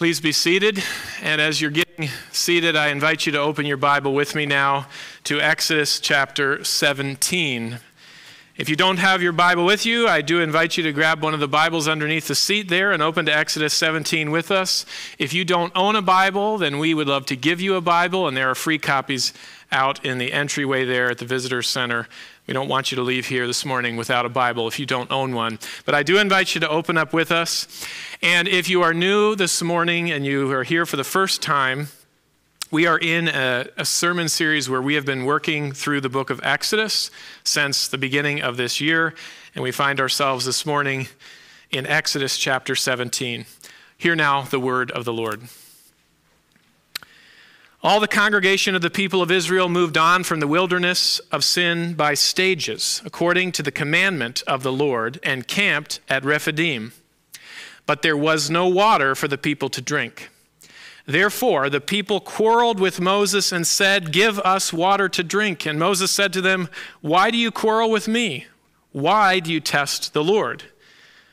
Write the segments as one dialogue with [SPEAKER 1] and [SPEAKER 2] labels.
[SPEAKER 1] Please be seated. And as you're getting seated, I invite you to open your Bible with me now to Exodus chapter 17. If you don't have your Bible with you, I do invite you to grab one of the Bibles underneath the seat there and open to Exodus 17 with us. If you don't own a Bible, then we would love to give you a Bible, and there are free copies out in the entryway there at the Visitor Center. We don't want you to leave here this morning without a Bible if you don't own one. But I do invite you to open up with us. And if you are new this morning and you are here for the first time, we are in a, a, sermon series where we have been working through the book of Exodus since the beginning of this year, and we find ourselves this morning in Exodus chapter 17. Hear now the word of the Lord. All the congregation of the people of Israel moved on from the wilderness of sin by stages, according to the commandment of the Lord, and camped at Rephidim. But there was no water for the people to drink. Therefore, the people quarreled with Moses and said, Give us water to drink. And Moses said to them, Why do you quarrel with me? Why do you test the Lord?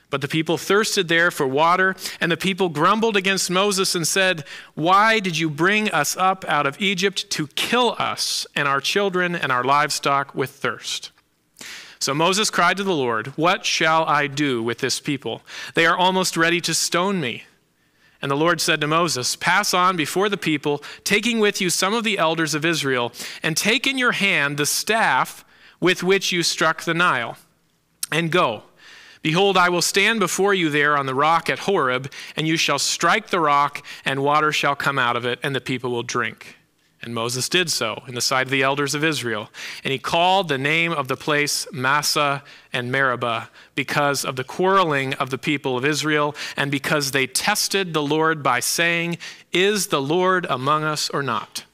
[SPEAKER 1] But the people thirsted there for water, and the people grumbled against Moses and said, Why did you bring us up out of Egypt to kill us and our children and our livestock with thirst? So Moses cried to the Lord, What shall I do with this people? They are almost ready to stone me. And the Lord said to Moses, Pass on before the people, taking with you some of the elders of Israel, and take in your hand the staff with which you struck the Nile, and go. Behold, I will stand before you there on the rock at Horeb, and you shall strike the rock, and water shall come out of it, and the people will drink. And Moses did so in the sight of the elders of Israel. And he called the name of the place Massah and Meribah because of the quarreling of the people of Israel, and because they tested the Lord by saying, Is the Lord among us or not?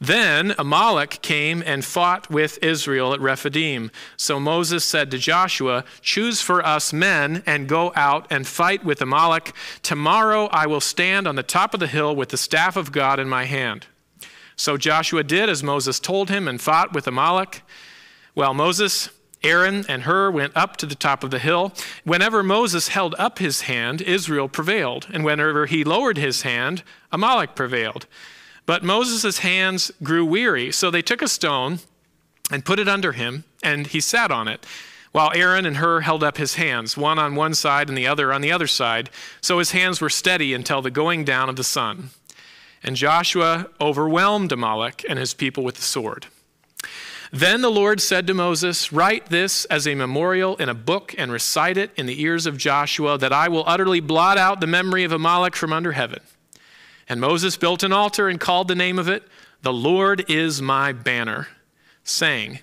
[SPEAKER 1] Then Amalek came and fought with Israel at Rephidim. So Moses said to Joshua, Choose for us men and go out and fight with Amalek. Tomorrow I will stand on the top of the hill with the staff of God in my hand. So Joshua did as Moses told him and fought with Amalek. While Moses, Aaron, and Hur went up to the top of the hill. Whenever Moses held up his hand, Israel prevailed. And whenever he lowered his hand, Amalek prevailed. But Moses' hands grew weary, so they took a stone and put it under him, and he sat on it, while Aaron and Hur held up his hands, one on one side and the other on the other side, so his hands were steady until the going down of the sun. And Joshua overwhelmed Amalek and his people with the sword. Then the Lord said to Moses, Write this as a memorial in a book and recite it in the ears of Joshua, that I will utterly blot out the memory of Amalek from under heaven. And Moses built an altar and called the name of it, The Lord is my banner, saying,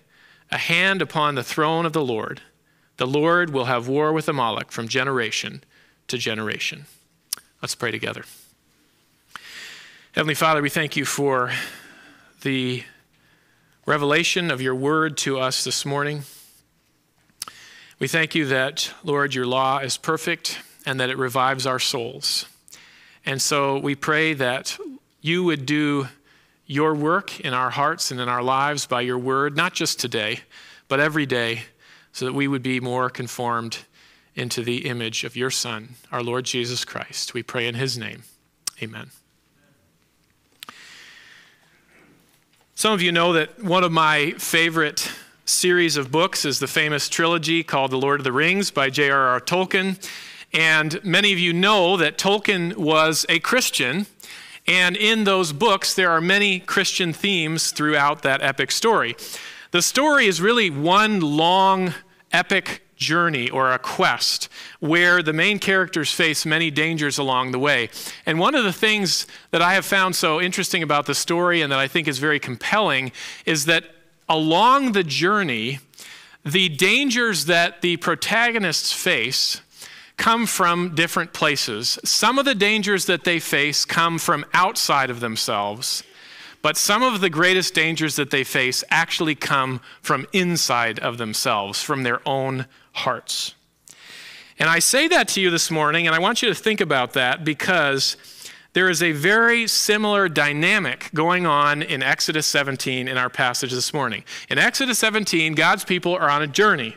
[SPEAKER 1] A hand upon the throne of the Lord. The Lord will have war with Amalek from generation to generation. Let's pray together. Heavenly Father, we thank you for the revelation of your word to us this morning. We thank you that, Lord, your law is perfect and that it revives our souls. And so we pray that you would do your work in our hearts and in our lives by your word, not just today, but every day, so that we would be more conformed into the image of your Son, our Lord Jesus Christ. We pray in his name. Amen. Some of you know that one of my favorite series of books is the famous trilogy called The Lord of the Rings by J.R.R. Tolkien. And many of you know that Tolkien was a Christian. And in those books, there are many Christian themes throughout that epic story. The story is really one long, epic journey or a quest where the main characters face many dangers along the way. And one of the things that I have found so interesting about the story and that I think is very compelling is that along the journey, the dangers that the protagonists face come from different places. Some of the dangers that they face come from outside of themselves, but some of the greatest dangers that they face actually come from inside of themselves, from their own hearts. And I say that to you this morning, and I want you to think about that because there is a very similar dynamic going on in Exodus 17 in our passage this morning. In Exodus 17, God's people are on a journey.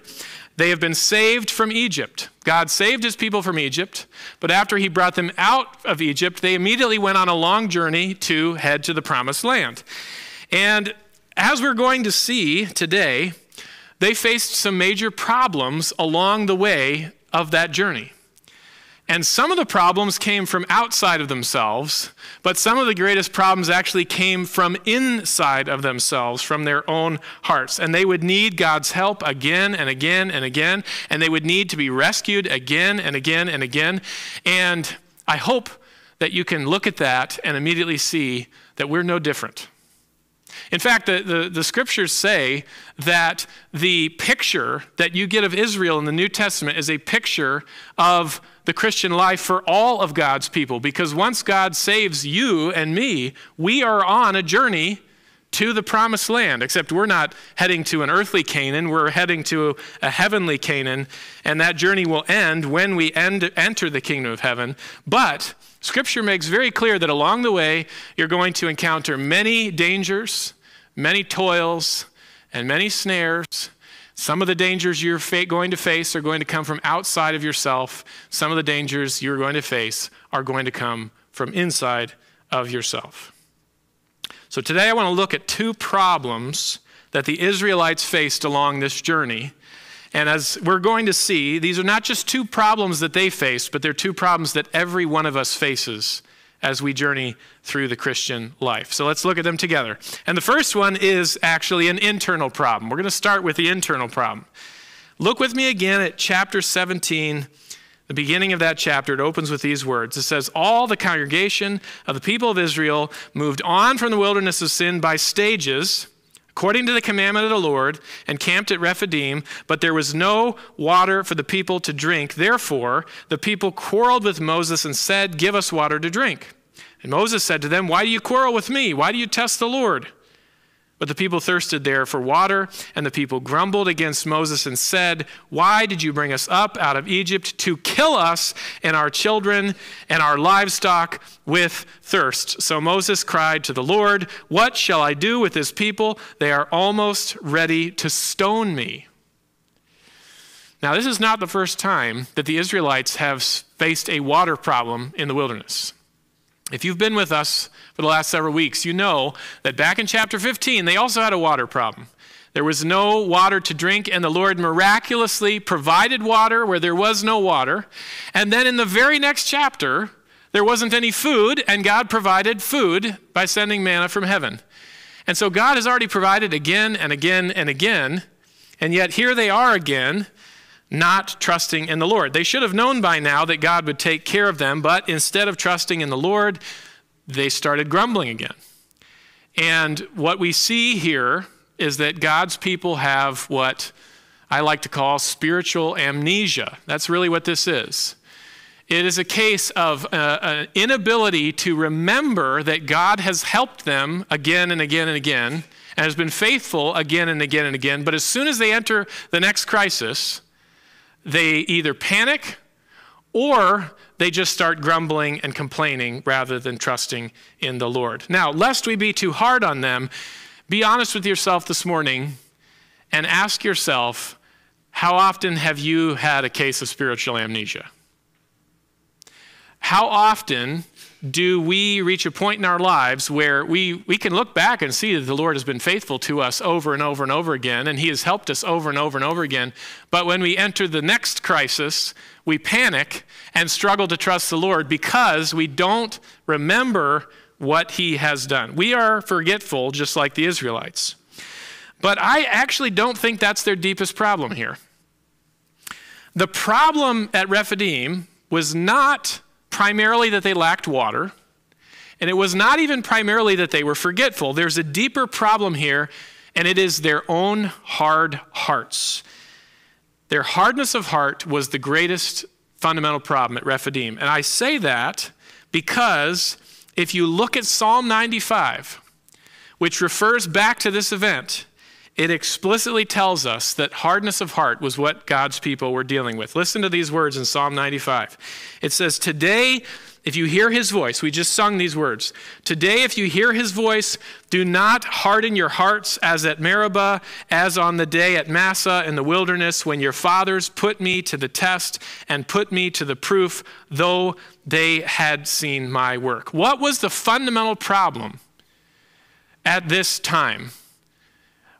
[SPEAKER 1] They have been saved from Egypt. God saved his people from Egypt, but after he brought them out of Egypt, they immediately went on a long journey to head to the promised land. And as we're going to see today, they faced some major problems along the way of that journey. And some of the problems came from outside of themselves, but some of the greatest problems actually came from inside of themselves, from their own hearts. And they would need God's help again and again and again, and they would need to be rescued again and again and again. And I hope that you can look at that and immediately see that we're no different. In fact, the, the, the, scriptures say that the picture that you get of Israel in the New Testament is a picture of the Christian life for all of God's people. Because once God saves you and me, we are on a journey to the promised land, except we're not heading to an earthly Canaan, we're heading to a heavenly Canaan, and that journey will end when we end, enter the kingdom of heaven. But Scripture makes very clear that along the way, you're going to encounter many dangers, many toils, and many snares. Some of the dangers you're going to face are going to come from outside of yourself. Some of the dangers you're going to face are going to come from inside of yourself. So today I want to look at two problems that the Israelites faced along this journey and as we're going to see, these are not just two problems that they faced, but they're two problems that every one of us faces as we journey through the Christian life. So let's look at them together. And the first one is actually an internal problem. We're going to start with the internal problem. Look with me again at chapter 17, the beginning of that chapter. It opens with these words It says, All the congregation of the people of Israel moved on from the wilderness of sin by stages according to the commandment of the Lord, and camped at Rephidim, but there was no water for the people to drink. Therefore, the people quarreled with Moses and said, Give us water to drink. And Moses said to them, Why do you quarrel with me? Why do you test the Lord? But the people thirsted there for water, and the people grumbled against Moses and said, Why did you bring us up out of Egypt to kill us and our children and our livestock with thirst? So Moses cried to the Lord, What shall I do with this people? They are almost ready to stone me. Now, this is not the first time that the Israelites have faced a water problem in the wilderness. If you've been with us for the last several weeks, you know that back in chapter 15, they also had a water problem. There was no water to drink, and the Lord miraculously provided water where there was no water. And then in the very next chapter, there wasn't any food, and God provided food by sending manna from heaven. And so God has already provided again and again and again, and yet here they are again, not trusting in the Lord. They should have known by now that God would take care of them, but instead of trusting in the Lord, they started grumbling again. And what we see here is that God's people have what I like to call spiritual amnesia. That's really what this is. It is a case of uh, an inability to remember that God has helped them again and again and again and has been faithful again and again and again. But as soon as they enter the next crisis, they either panic or they just start grumbling and complaining rather than trusting in the Lord. Now, lest we be too hard on them, be honest with yourself this morning and ask yourself how often have you had a case of spiritual amnesia? How often do we reach a point in our lives where we, we can look back and see that the Lord has been faithful to us over and over and over again, and He has helped us over and over and over again. But when we enter the next crisis, we panic and struggle to trust the Lord because we don't remember what He has done. We are forgetful, just like the Israelites. But I actually don't think that's their deepest problem here. The problem at Rephidim was not primarily that they lacked water, and it was not even primarily that they were forgetful. There's a deeper problem here, and it is their own hard hearts. Their hardness of heart was the greatest fundamental problem at Rephidim. And I say that because if you look at Psalm 95, which refers back to this event, it explicitly tells us that hardness of heart was what God's people were dealing with. Listen to these words in Psalm 95. It says, Today if you hear his voice, we just sung these words. Today, if you hear his voice, do not harden your hearts as at Meribah, as on the day at Massah in the wilderness, when your fathers put me to the test and put me to the proof, though they had seen my work. What was the fundamental problem at this time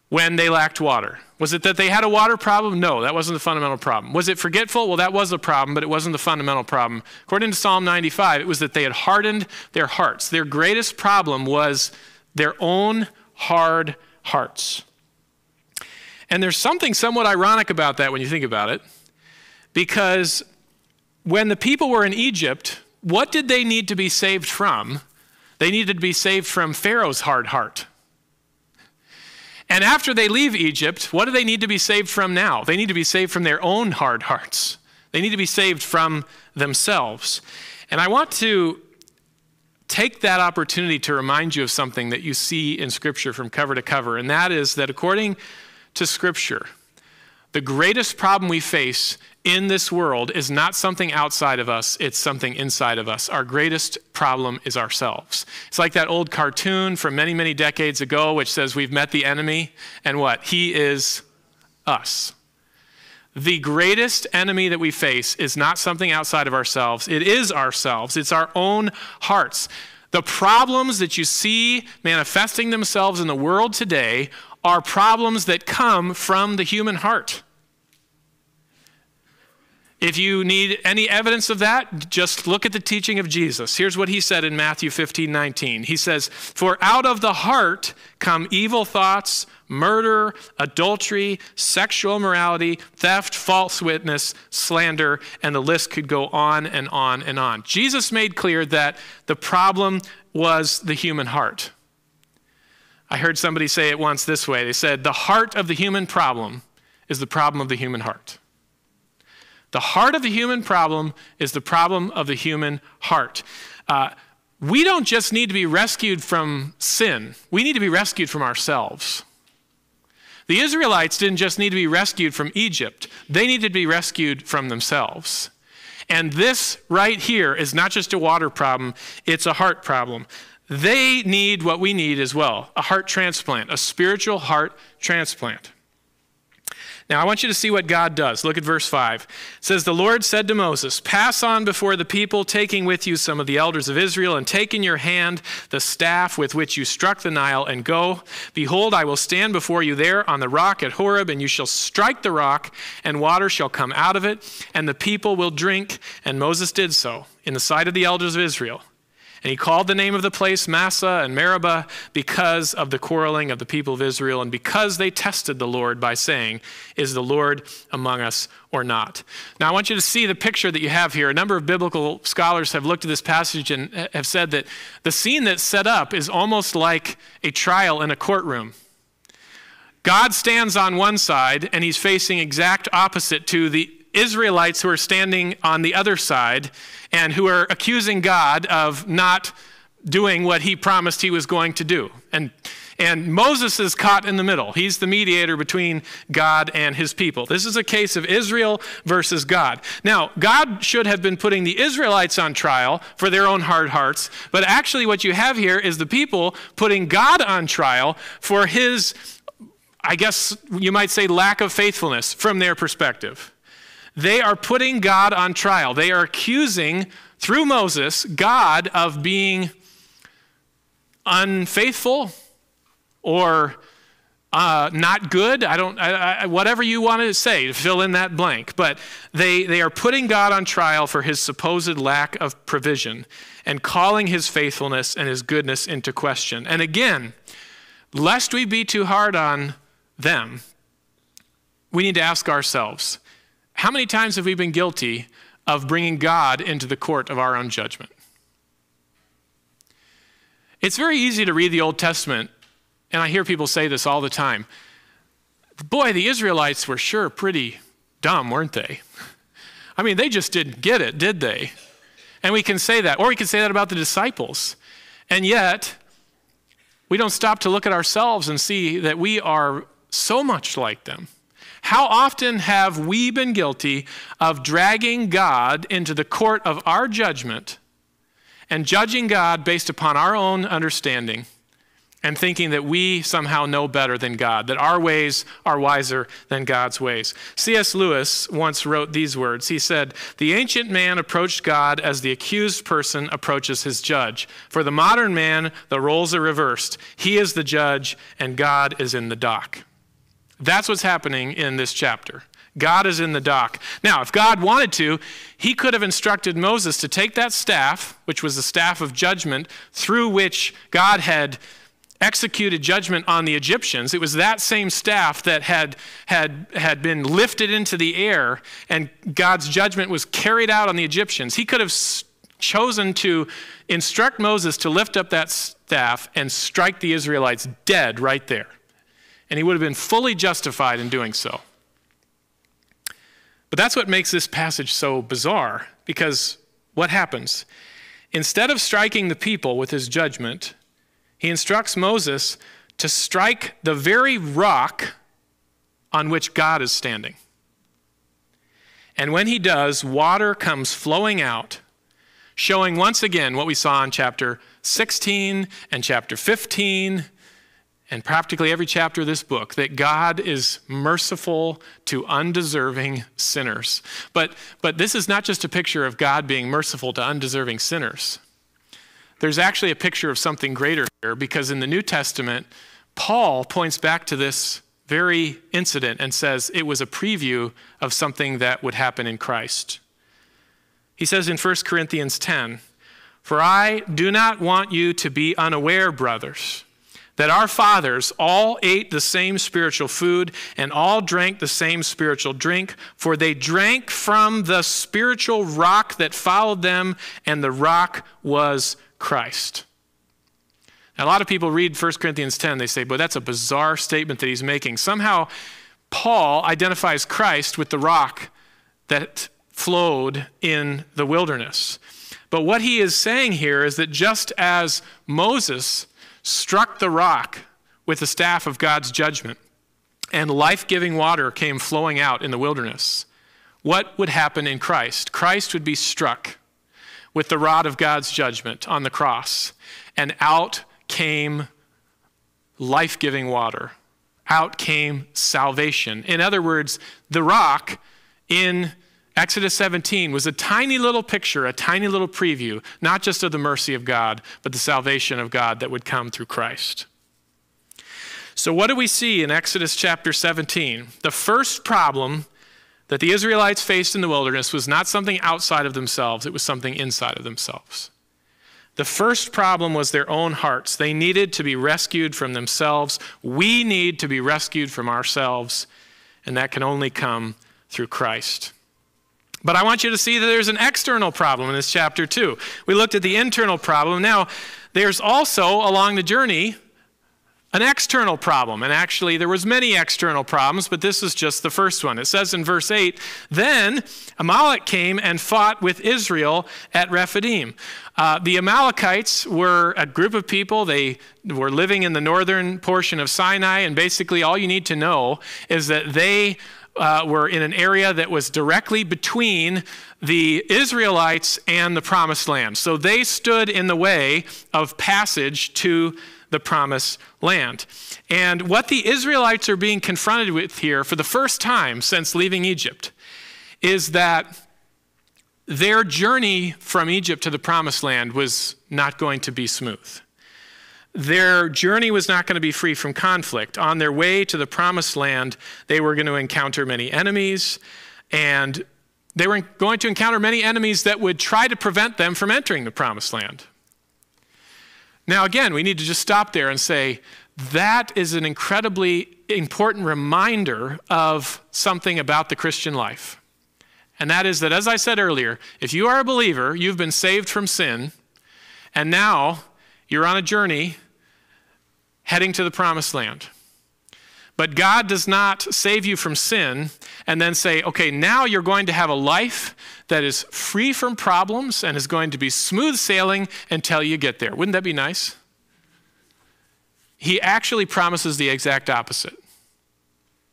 [SPEAKER 1] when they lacked water? Was it that they had a water problem? No, that wasn't the fundamental problem. Was it forgetful? Well, that was a problem, but it wasn't the fundamental problem. According to Psalm 95, it was that they had hardened their hearts. Their greatest problem was their own hard hearts. And there's something somewhat ironic about that when you think about it, because when the people were in Egypt, what did they need to be saved from? They needed to be saved from Pharaoh's hard heart. And after they leave Egypt, what do they need to be saved from now? They need to be saved from their own hard hearts. They need to be saved from themselves. And I want to take that opportunity to remind you of something that you see in Scripture from cover to cover, and that is that according to Scripture, the greatest problem we face in this world is not something outside of us, it's something inside of us. Our greatest problem is ourselves. It's like that old cartoon from many, many decades ago, which says we've met the enemy, and what? He is us. The greatest enemy that we face is not something outside of ourselves, it is ourselves, it's our own hearts. The problems that you see manifesting themselves in the world today are problems that come from the human heart. If you need any evidence of that, just look at the teaching of Jesus. Here's what he said in Matthew 15 19. He says, For out of the heart come evil thoughts, murder, adultery, sexual immorality, theft, false witness, slander, and the list could go on and on and on. Jesus made clear that the problem was the human heart. I heard somebody say it once this way they said, The heart of the human problem is the problem of the human heart. The heart of the human problem is the problem of the human heart. Uh, we don't just need to be rescued from sin, we need to be rescued from ourselves. The Israelites didn't just need to be rescued from Egypt, they needed to be rescued from themselves. And this right here is not just a water problem, it's a heart problem. They need what we need as well a heart transplant, a spiritual heart transplant. Now, I want you to see what God does. Look at verse 5. It says, The Lord said to Moses, Pass on before the people, taking with you some of the elders of Israel, and take in your hand the staff with which you struck the Nile, and go. Behold, I will stand before you there on the rock at Horeb, and you shall strike the rock, and water shall come out of it, and the people will drink. And Moses did so in the sight of the elders of Israel. And he called the name of the place Massah and Meribah because of the quarreling of the people of Israel and because they tested the Lord by saying, Is the Lord among us or not? Now, I want you to see the picture that you have here. A number of biblical scholars have looked at this passage and have said that the scene that's set up is almost like a trial in a courtroom. God stands on one side and he's facing exact opposite to the Israelites who are standing on the other side and who are accusing God of not doing what he promised he was going to do. And, and Moses is caught in the middle. He's the mediator between God and his people. This is a case of Israel versus God. Now, God should have been putting the Israelites on trial for their own hard hearts, but actually, what you have here is the people putting God on trial for his, I guess you might say, lack of faithfulness from their perspective. They are putting God on trial. They are accusing, through Moses, God of being unfaithful or uh, not good. I don't, I, I, whatever you want to say, to fill in that blank. But they, they are putting God on trial for his supposed lack of provision and calling his faithfulness and his goodness into question. And again, lest we be too hard on them, we need to ask ourselves how many times have we been guilty of bringing God into the court of our own judgment? It's very easy to read the Old Testament, and I hear people say this all the time. Boy, the Israelites were sure pretty dumb, weren't they? I mean, they just didn't get it, did they? And we can say that. Or we can say that about the disciples. And yet, we don't stop to look at ourselves and see that we are so much like them. How often have we been guilty of dragging God into the court of our judgment and judging God based upon our own understanding and thinking that we somehow know better than God, that our ways are wiser than God's ways. C.S. Lewis once wrote these words. He said, The ancient man approached God as the accused person approaches his judge. For the modern man, the roles are reversed. He is the judge, and God is in the dock. That's what's happening in this chapter. God is in the dock. Now, if God wanted to, he could have instructed Moses to take that staff, which was the staff of judgment, through which God had executed judgment on the Egyptians. It was that same staff that had, had, had been lifted into the air, and God's judgment was carried out on the Egyptians. He could have chosen to instruct Moses to lift up that staff and strike the Israelites dead right there. And he would have been fully justified in doing so. But that's what makes this passage so bizarre, because what happens? Instead of striking the people with his judgment, he instructs Moses to strike the very rock on which God is standing. And when he does, water comes flowing out, showing once again what we saw in chapter 16 and chapter 15 and practically every chapter of this book that God is merciful to undeserving sinners. But, but this is not just a picture of God being merciful to undeserving sinners. There's actually a picture of something greater here because in the New Testament, Paul points back to this very incident and says it was a preview of something that would happen in Christ. He says in 1 Corinthians 10, For I do not want you to be unaware, brothers, that our fathers all ate the same spiritual food and all drank the same spiritual drink, for they drank from the spiritual rock that followed them, and the rock was Christ. Now, a lot of people read 1 Corinthians 10, they say, but that's a bizarre statement that he's making. Somehow, Paul identifies Christ with the rock that flowed in the wilderness. But what he is saying here is that just as Moses struck the rock with the staff of God's judgment, and life giving water came flowing out in the wilderness, what would happen in Christ? Christ would be struck with the rod of God's judgment on the cross, and out came life giving water. Out came salvation. In other words, the rock in Exodus 17 was a tiny little picture, a tiny little preview, not just of the mercy of God, but the salvation of God that would come through Christ. So, what do we see in Exodus chapter 17? The first problem that the Israelites faced in the wilderness was not something outside of themselves, it was something inside of themselves. The first problem was their own hearts. They needed to be rescued from themselves. We need to be rescued from ourselves, and that can only come through Christ. But I want you to see that there's an external problem in this chapter, too. We looked at the internal problem. Now, there's also along the journey an external problem. And actually there was many external problems but this is just the first one. It says in verse 8 then amalek came and fought with israel at rephidim. Uh, the amalekites were a group of people. They were living in the northern portion of sinai. And basically all you need to know is that they uh, were in an area that was directly between the Israelites and the promised land. So they stood in the way of passage to the promised land. And what the Israelites are being confronted with here for the first time since leaving Egypt is that their journey from Egypt to the promised land was not going to be smooth. Their journey was not going to be free from conflict. On their way to the promised land, they were going to encounter many enemies, and they were going to encounter many enemies that would try to prevent them from entering the promised land. Now, again, we need to just stop there and say that is an incredibly important reminder of something about the Christian life. And that is that, as I said earlier, if you are a believer, you've been saved from sin, and now you're on a journey heading to the promised land. But God does not save you from sin and then say, okay, now you're going to have a life that is free from problems and is going to be smooth sailing until you get there. Wouldn't that be nice? He actually promises the exact opposite.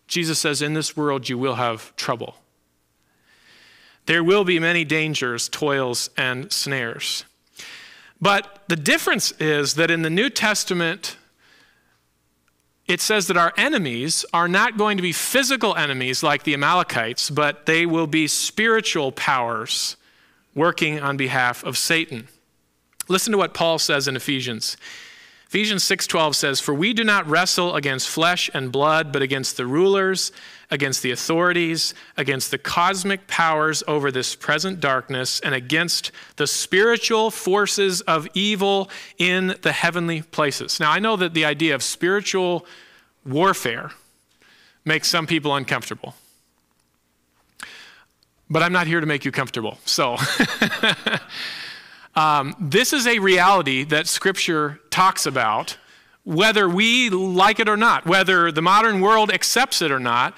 [SPEAKER 1] Jesus says, In this world you will have trouble. There will be many dangers, toils, and snares. But the difference is that in the New Testament, it says that our enemies are not going to be physical enemies like the Amalekites, but they will be spiritual powers working on behalf of Satan. Listen to what Paul says in Ephesians. Ephesians 6:12 says, "For we do not wrestle against flesh and blood, but against the rulers, against the authorities, against the cosmic powers over this present darkness, and against the spiritual forces of evil in the heavenly places." Now, I know that the idea of spiritual warfare makes some people uncomfortable. But I'm not here to make you comfortable. So, Um, this is a reality that Scripture talks about, whether we like it or not, whether the modern world accepts it or not.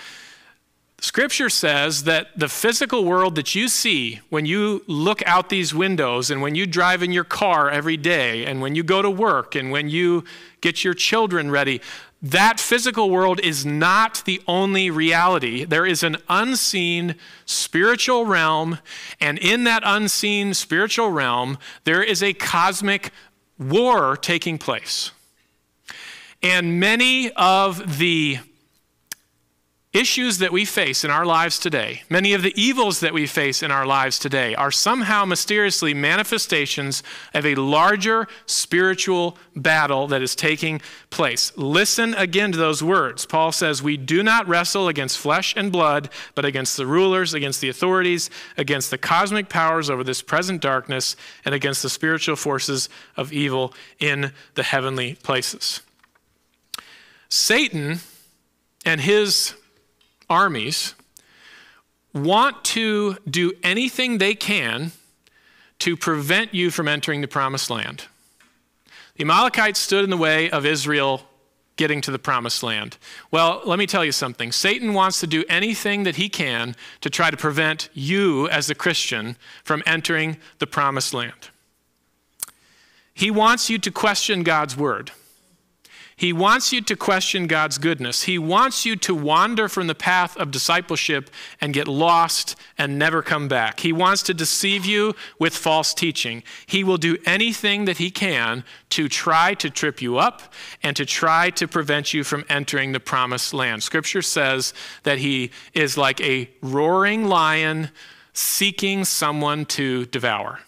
[SPEAKER 1] Scripture says that the physical world that you see when you look out these windows and when you drive in your car every day and when you go to work and when you get your children ready, that physical world is not the only reality. There is an unseen spiritual realm, and in that unseen spiritual realm, there is a cosmic war taking place. And many of the issues that we face in our lives today, many of the evils that we face in our lives today, are somehow mysteriously manifestations of a larger spiritual battle that is taking place. Listen again to those words. Paul says, We do not wrestle against flesh and blood, but against the rulers, against the authorities, against the cosmic powers over this present darkness, and against the spiritual forces of evil in the heavenly places. Satan and his armies want to do anything they can to prevent you from entering the promised land. The Amalekites stood in the way of Israel getting to the promised land. Well, let me tell you something. Satan wants to do anything that he can to try to prevent you as a Christian from entering the promised land. He wants you to question God's word. He wants you to question God's goodness. He wants you to wander from the path of discipleship and get lost and never come back. He wants to deceive you with false teaching. He will do anything that he can to try to trip you up and to try to prevent you from entering the promised land. Scripture says that he is like a roaring lion seeking someone to devour.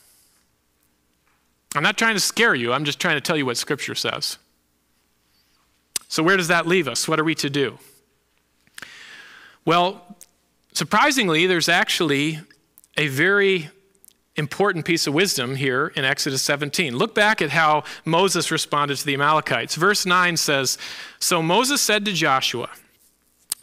[SPEAKER 1] I'm not trying to scare you, I'm just trying to tell you what Scripture says. So, where does that leave us? What are we to do? Well, surprisingly, there's actually a very important piece of wisdom here in Exodus 17. Look back at how Moses responded to the Amalekites. Verse 9 says So Moses said to Joshua,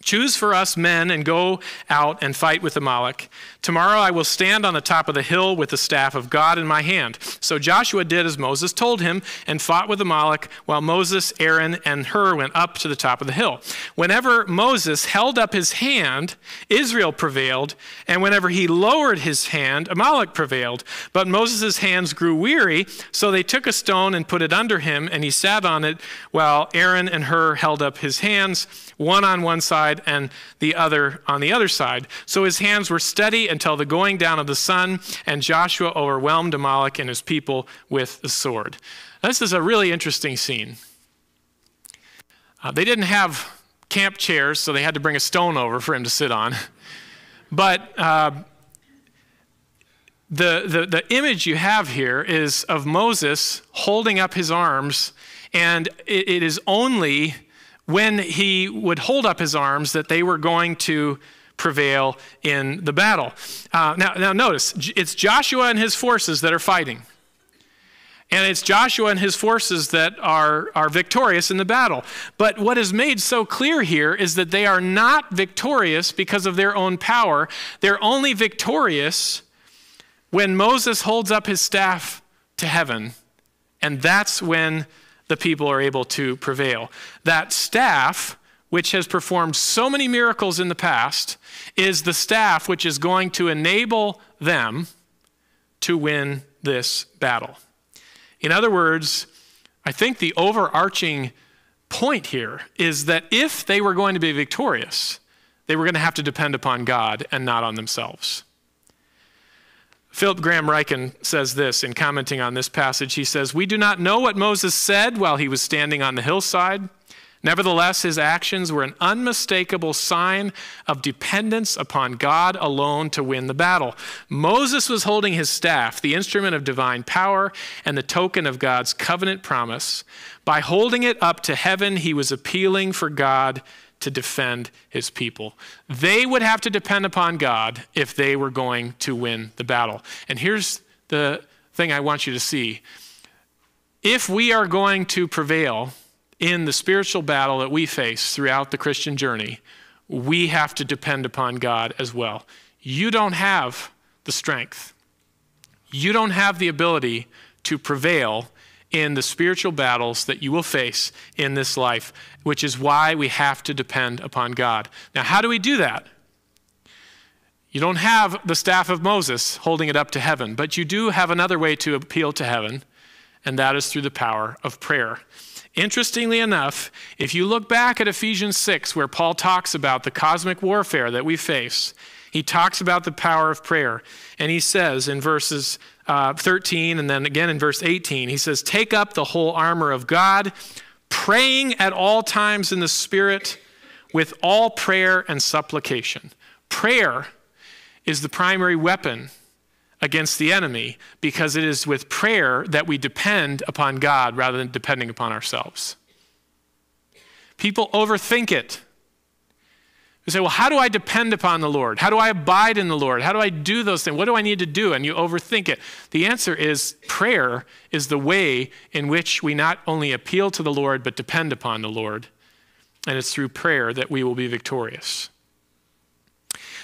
[SPEAKER 1] Choose for us men and go out and fight with Amalek. Tomorrow I will stand on the top of the hill with the staff of God in my hand. So Joshua did as Moses told him and fought with Amalek while Moses, Aaron, and Hur went up to the top of the hill. Whenever Moses held up his hand, Israel prevailed, and whenever he lowered his hand, Amalek prevailed. But Moses' hands grew weary, so they took a stone and put it under him, and he sat on it while Aaron and Hur held up his hands, one on one side and the other on the other side. So his hands were steady until the going down of the sun, and Joshua overwhelmed Amalek and his people with the sword. This is a really interesting scene. Uh, they didn't have camp chairs, so they had to bring a stone over for him to sit on. But uh, the, the, the image you have here is of Moses holding up his arms, and it, it is only when he would hold up his arms that they were going to prevail in the battle. Uh, now, now, notice, it's Joshua and his forces that are fighting. And it's Joshua and his forces that are, are victorious in the battle. But what is made so clear here is that they are not victorious because of their own power. They're only victorious when Moses holds up his staff to heaven. And that's when the people are able to prevail. That staff, which has performed so many miracles in the past, is the staff which is going to enable them to win this battle. In other words, I think the overarching point here is that if they were going to be victorious, they were going to have to depend upon God and not on themselves. Philip Graham Ryken says this in commenting on this passage. He says, We do not know what Moses said while he was standing on the hillside. Nevertheless, his actions were an unmistakable sign of dependence upon God alone to win the battle. Moses was holding his staff, the instrument of divine power and the token of God's covenant promise. By holding it up to heaven, he was appealing for God to defend his people. They would have to depend upon God if they were going to win the battle. And here's the thing I want you to see if we are going to prevail, in the spiritual battle that we face throughout the Christian journey, we have to depend upon God as well. You don't have the strength, you don't have the ability to prevail in the spiritual battles that you will face in this life, which is why we have to depend upon God. Now, how do we do that? You don't have the staff of Moses holding it up to heaven, but you do have another way to appeal to heaven, and that is through the power of prayer. Interestingly enough, if you look back at Ephesians 6, where Paul talks about the cosmic warfare that we face, he talks about the power of prayer. And he says in verses uh, 13 and then again in verse 18, he says, Take up the whole armor of God, praying at all times in the Spirit with all prayer and supplication. Prayer is the primary weapon against the enemy because it is with prayer that we depend upon God rather than depending upon ourselves. People overthink it. They say, Well, how do I depend upon the Lord? How do I abide in the Lord? How do I do those things? What do I need to do? And you overthink it. The answer is prayer is the way in which we not only appeal to the Lord, but depend upon the Lord. And it's through prayer that we will be victorious.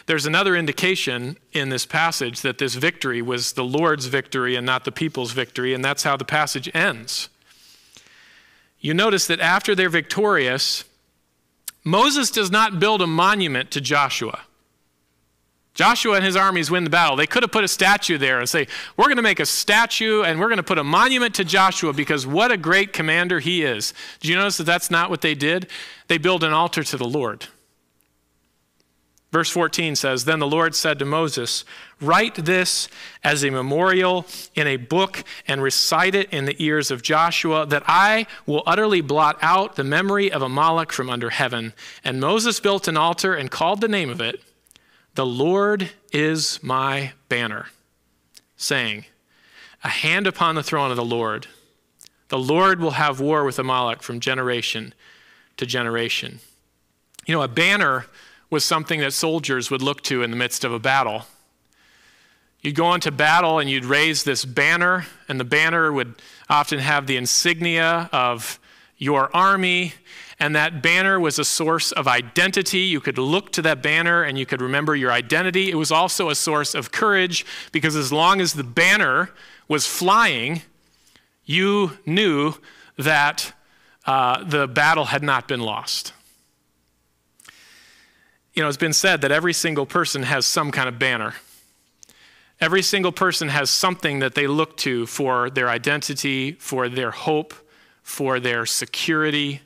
[SPEAKER 1] There's another indication in this passage that this victory was the Lord's victory and not the people's victory, and that's how the passage ends. You notice that after they're victorious, Moses does not build a monument to Joshua. Joshua and his armies win the battle. They could have put a statue there and say, We're going to make a statue and we're going to put a monument to Joshua because what a great commander he is. Do you notice that that's not what they did? They build an altar to the Lord. Verse 14 says Then the Lord said to Moses, Write this as a memorial in a book and recite it in the ears of Joshua, that I will utterly blot out the memory of Amalek from under heaven. And Moses built an altar and called the name of it, The Lord is my banner, saying, A hand upon the throne of the Lord. The Lord will have war with Amalek from generation to generation. You know, a banner was something that soldiers would look to in the midst of a battle. You'd go into battle and you'd raise this banner, and the banner would often have the insignia of your army, and that banner was a source of identity. You could look to that banner and you could remember your identity. It was also a source of courage because as long as the banner was flying, you knew that uh, the battle had not been lost you know, it's been said that every single person has some kind of banner. Every single person has something that they look to for their identity, for their hope, for their security.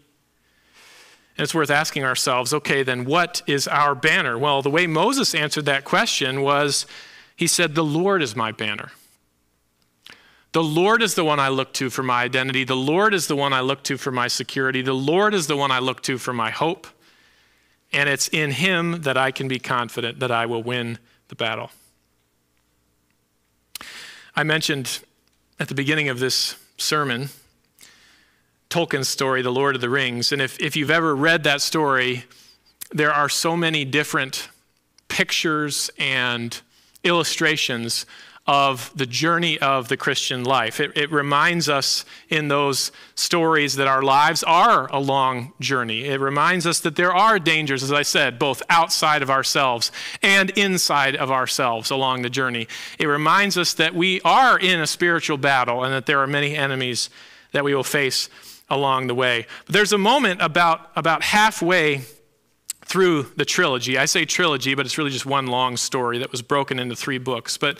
[SPEAKER 1] And it's worth asking ourselves okay, then what is our banner? Well, the way Moses answered that question was he said, The Lord is my banner. The Lord is the one I look to for my identity. The Lord is the one I look to for my security. The Lord is the one I look to for my hope and it's in Him that I can be confident that I will win the battle. I mentioned at the beginning of this sermon Tolkien's story, The Lord of the Rings. And if, if you've ever read that story, there are so many different pictures and illustrations of the journey of the Christian life. It, it, reminds us in those stories that our lives are a long journey. It reminds us that there are dangers, as I said, both outside of ourselves and inside of ourselves along the journey. It reminds us that we are in a spiritual battle and that there are many enemies that we will face along the way. But there's a moment about, about halfway through the trilogy. I say trilogy, but it's really just one long story that was broken into three books. But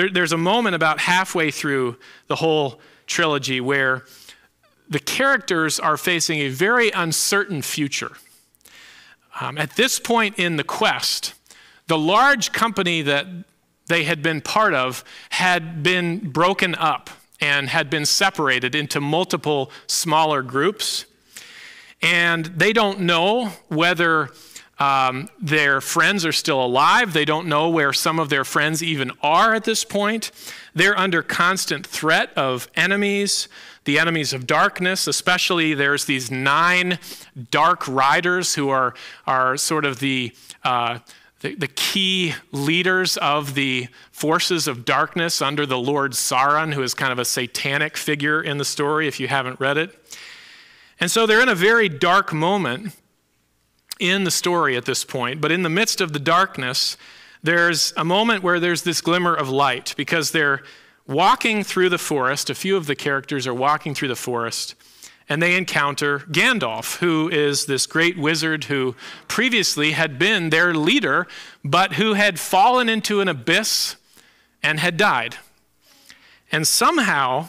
[SPEAKER 1] there, there's a moment about halfway through the whole trilogy where the characters are facing a very uncertain future. Um, at this point in the quest, the large company that they had been part of had been broken up and had been separated into multiple smaller groups. And they don't know whether um, their friends are still alive. They don't know where some of their friends even are at this point. They're under constant threat of enemies, the enemies of darkness, especially there's these nine dark riders who are, are sort of the, uh, the, the, key leaders of the forces of darkness under the Lord Sauron, who is kind of a satanic figure in the story if you haven't read it. And so they're in a very dark moment in the story at this point, but in the midst of the darkness, there's a moment where there's this glimmer of light because they're walking through the forest. A few of the characters are walking through the forest, and they encounter Gandalf, who is this great wizard who previously had been their leader, but who had fallen into an abyss and had died. And somehow,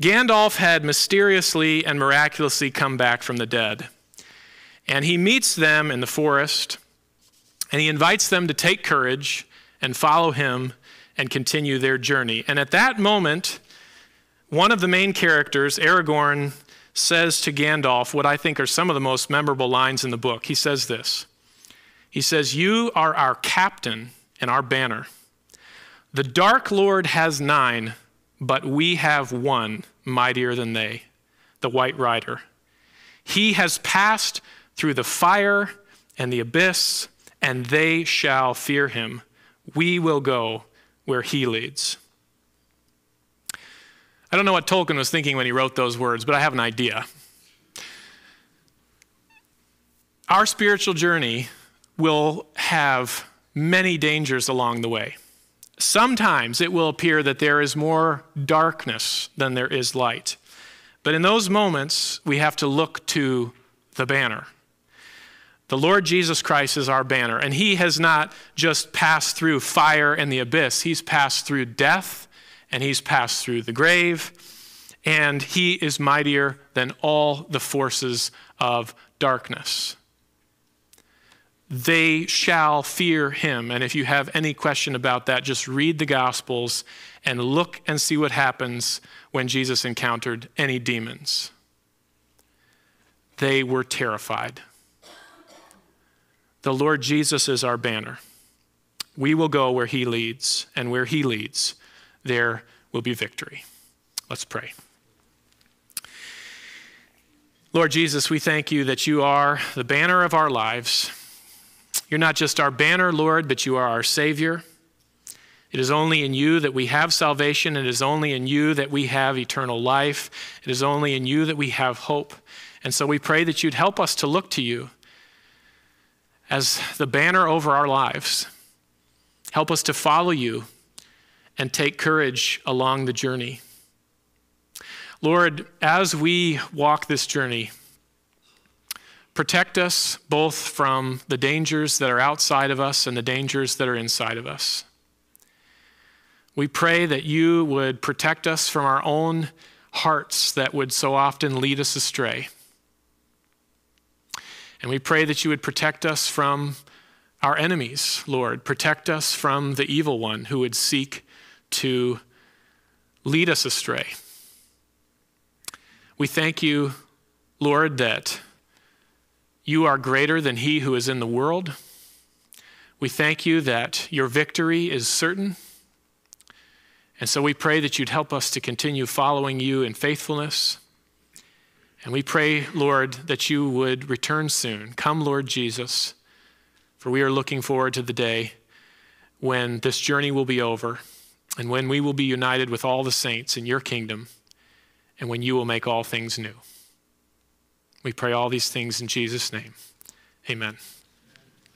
[SPEAKER 1] Gandalf had mysteriously and miraculously come back from the dead. And he meets them in the forest, and he invites them to take courage and follow him and continue their journey. And at that moment, one of the main characters, Aragorn, says to Gandalf what I think are some of the most memorable lines in the book. He says this He says, You are our captain and our banner. The Dark Lord has nine, but we have one mightier than they, the White Rider. He has passed through the fire and the abyss, and they shall fear him. We will go where he leads. I don't know what Tolkien was thinking when he wrote those words, but I have an idea. Our spiritual journey will have many dangers along the way. Sometimes it will appear that there is more darkness than there is light. But in those moments, we have to look to the banner. The Lord Jesus Christ is our banner, and He has not just passed through fire and the abyss, He's passed through death, and He's passed through the grave, and He is mightier than all the forces of darkness. They shall fear Him. And if you have any question about that, just read the Gospels and look and see what happens when Jesus encountered any demons. They were terrified. The Lord Jesus is our banner. We will go where he leads, and where he leads, there will be victory. Let's pray. Lord Jesus, we thank you that you are the banner of our lives. You're not just our banner, Lord, but you are our Savior. It is only in you that we have salvation. It is only in you that we have eternal life. It is only in you that we have hope. And so we pray that you'd help us to look to you as the banner over our lives. Help us to follow you and take courage along the journey. Lord, as we walk this journey, protect us both from the dangers that are outside of us and the dangers that are inside of us. We pray that you would protect us from our own hearts that would so often lead us astray. And we pray that you would protect us from our enemies, Lord. Protect us from the evil one who would seek to lead us astray. We thank you, Lord, that you are greater than he who is in the world. We thank you that your victory is certain. And so we pray that you'd help us to continue following you in faithfulness. And we pray, Lord, that you would return soon. Come, Lord Jesus, for we are looking forward to the day when this journey will be over and when we will be united with all the saints in your kingdom and when you will make all things new. We pray all these things in Jesus' name. Amen.